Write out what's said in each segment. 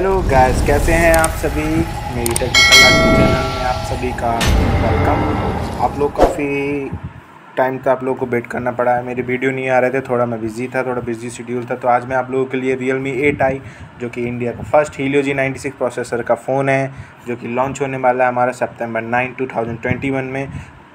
Hello guys, कैसे हैं आप सभी? मेरी टेक्निकल चैनल में आप सभी का वेलकम आप लोग काफ़ी टाइम तक आप लोगों को वेट करना पड़ा है। मेरे वीडियो नहीं आ रहे थे, थोड़ा मैं बिज़ी था, थोड़ा बिज़ी शेड्यूल था। तो आज मैं आप लोगों के लिए रियल मी एट आई, जो कि इंडिया का first Helio G ninety six processor का फ़ोन है, जो कि लॉन्च होने वाला है हमारा सितंबर nine two thousand twenty one में।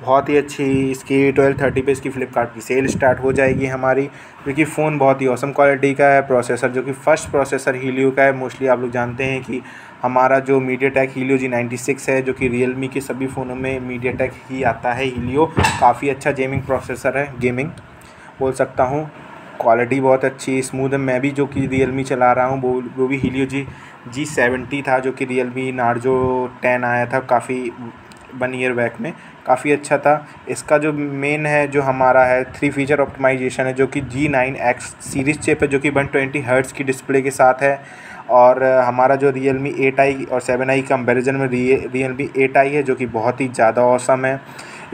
बहुत ही अच्छी इसकी ट्वेल्व थर्टी पे इसकी फ़्लिपकार्ट की सेल स्टार्ट हो जाएगी हमारी क्योंकि फ़ोन बहुत ही औसम क्वालिटी का है प्रोसेसर जो कि फ़र्स्ट प्रोसेसर हीलियो का है। मोस्टली आप लोग जानते हैं कि हमारा जो MediaTek Helio G ninety six है, जो कि रियल मी के सभी फ़ोनों में मीडिया टेक ही आता है हीलियो काफ़ी अच्छा गेमिंग प्रोसेसर है गेमिंग बोल सकता हूँ। क्वालिटी बहुत अच्छी स्मूथ है। मैं भी जो कि रियल चला रहा हूँ, वो वो भी हीलियो जी जी सेवेंटी था, जो कि रियल मी नार्जो टेन आया था। काफ़ी वन ईयर बैक में। काफ़ी अच्छा था। इसका जो मेन है, जो हमारा है थ्री फीचर ऑप्टिमाइजेशन है, जो कि G nine X series chip है, जो कि वन ट्वेंटी हर्ट्स की डिस्प्ले के साथ है। और हमारा जो रियल मी एट आई और सेवन आई कंपेरिजन में रियल मी एट आई है, जो कि बहुत ही ज़्यादा औसम है।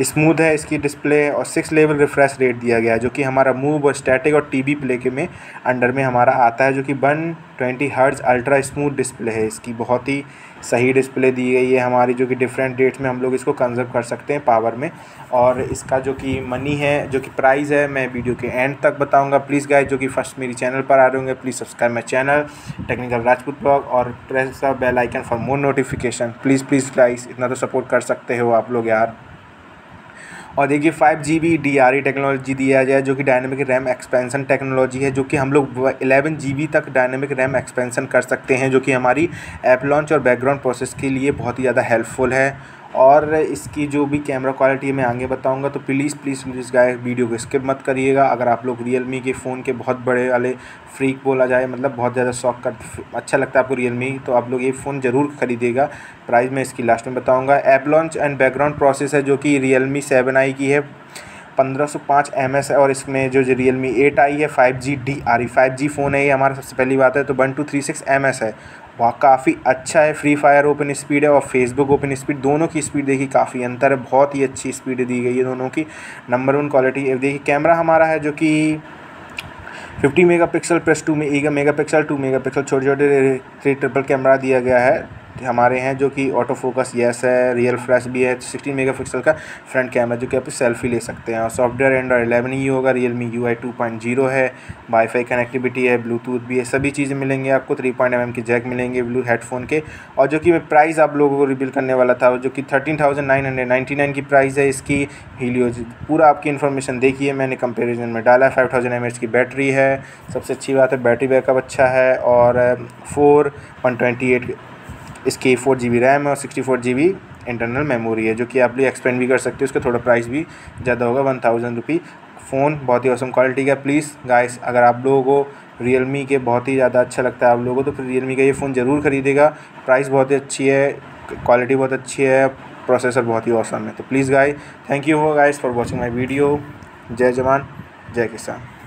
स्मूथ है, इसकी डिस्प्ले और सिक्स लेवल रिफ्रेश रेट दिया गया है, जो कि हमारा मूव और स्टैटिक और टीवी प्ले के में अंडर में हमारा आता है, जो कि one twenty hertz ultra smooth display है। इसकी बहुत ही सही डिस्प्ले दी गई है हमारी, जो कि डिफरेंट डेट्स में हम लोग इसको कंजर्व कर सकते हैं पावर में। और इसका जो कि मनी है, जो कि प्राइस है, मैं वीडियो के एंड तक बताऊँगा। प्लीज़ गाइज़ जो कि फ़र्स्ट मेरी चैनल पर आ रहे होंगे please subscribe my channel technical Rajput blog और press the bell icon for more notification please please guys इतना तो सपोर्ट कर सकते हो आप लोग यार। और देखिए five G B D R E technology दिया जाए जो कि डायनेमिक रैम एक्सपेंसन टेक्नोलॉजी है, जो कि हम लोग एलेवन जी बी तक डायनेमिक रैम एक्सपेंसन कर सकते हैं, जो कि हमारी ऐप लॉन्च और बैकग्राउंड प्रोसेस के लिए बहुत ही ज़्यादा हेल्पफुल है। और इसकी जो भी कैमरा क्वालिटी है, मैं आगे बताऊँगा तो please please please guy video को स्किप मत करिएगा। अगर आप लोग रियल मी के फ़ोन के बहुत बड़े वाले फ्रीक बोला जाए मतलब बहुत ज़्यादा शौक कर अच्छा लगता है आपको रियल मी तो आप लोग ये फ़ोन ज़रूर खरीदिएगा। प्राइस मैं इसकी लास्ट में बताऊँगा। App launch and background process है, जो कि रियल मी सेवन आई की है। पंद्रह सौ पाँच एम एस है और इसमें जो रियल मी एट आई है five G D R E five G phone है, ये हमारा सबसे पहली बात है तो one two three six M S है। वहाँ, काफ़ी अच्छा है फ्री फायर ओपन स्पीड है और फेसबुक ओपन स्पीड दोनों की स्पीड देखिए, काफ़ी अंतर है, बहुत ही अच्छी स्पीड दी गई है दोनों की। नंबर वन क्वालिटी देखिए कैमरा हमारा है जो कि fifty megapixel plus two में एक megapixel two megapixel छोटे छोटे ट्रिपल कैमरा दिया गया है। हमारे हैं जो कि ऑटो फोकस येस है रियल फ्लैश भी है सिक्सटीन मेगा पिक्सल का फ्रंट कैमरा जो कि आप सेल्फी ले सकते हैं। और सॉफ्टवेयर एंड्रॉइड एलेवन ही होगा Realme U I two point zero है वाईफाई कनेक्टिविटी है ब्लूटूथ भी है, सभी चीज़ें मिलेंगी आपको थ्री पॉइंट एम एम के जैक मिलेंगे ब्लू हेडफोन के। और जो कि मैं प्राइस आप लोगों को रिवील करने वाला था, जो कि thirteen thousand nine hundred ninety nine की प्राइस है, इसकी हीलियो पूरा आपकी इन्फॉर्मेशन देखिए मैंने कंपेरिजन में। डाला है फाइव थाउज़ेंड एम एच की बैटरी है, सबसे अच्छी बात है बैटरी बैकअप अच्छा है, और फोर वन ट्वेंटी एट इसकी फोर जी बी रैम है और sixty four G B internal memory है, जो कि आप लोग एक्सपेंड भी कर सकते हो। उसका थोड़ा प्राइस भी ज़्यादा होगा वन थाउज़ेंड रुपी फ़ोन बहुत ही औसम क्वालिटी का प्लीज़ गाइस अगर आप लोगों को रियल मी के बहुत ही ज़्यादा अच्छा लगता है आप लोगों को तो फिर रियल मी का ये फ़ोन ज़रूर खरीदेगा। प्राइस बहुत ही अच्छी है क्वालिटी बहुत अच्छी है प्रोसेसर बहुत ही औसम है। तो please guys thank you guys for watching my video जय जवान, जय किसान।